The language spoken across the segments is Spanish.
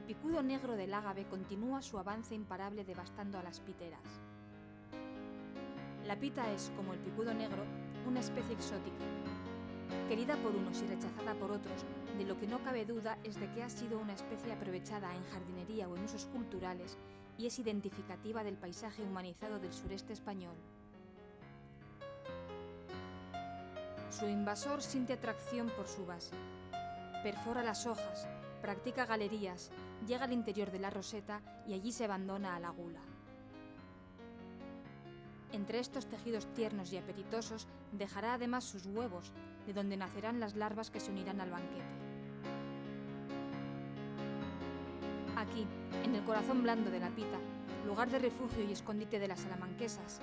picudo negro del ágave continúa su avance imparable devastando a las piteras. La pita es, como el picudo negro, una especie exótica. Querida por unos y rechazada por otros, de lo que no cabe duda es de que ha sido una especie aprovechada en jardinería o en usos culturales y es identificativa del paisaje humanizado del sureste español. Su invasor siente atracción por su base. Perfora las hojas, practica galerías, llega al interior de la roseta y allí se abandona a la gula. Entre estos tejidos tiernos y apetitosos dejará además sus huevos, de donde nacerán las larvas que se unirán al banquete. Aquí, en el corazón blando de la pita, lugar de refugio y escondite de las salamanquesas,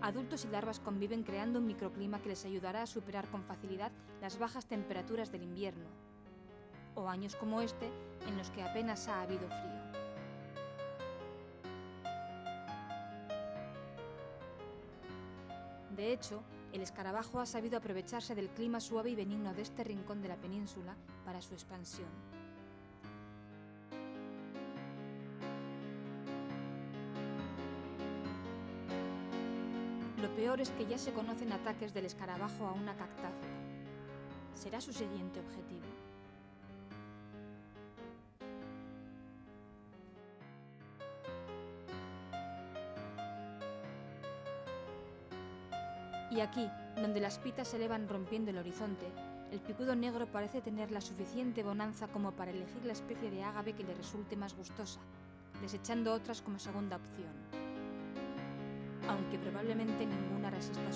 adultos y larvas conviven creando un microclima que les ayudará a superar con facilidad las bajas temperaturas del invierno, o años como este en los que apenas ha habido frío. De hecho, el escarabajo ha sabido aprovecharse del clima suave y benigno de este rincón de la península para su expansión. Lo peor es que ya se conocen ataques del escarabajo a una cactácea. ¿Será su siguiente objetivo? Y aquí, donde las pitas se elevan rompiendo el horizonte, el picudo negro parece tener la suficiente bonanza como para elegir la especie de ágave que le resulte más gustosa, desechando otras como segunda opción. Aunque probablemente ninguna resista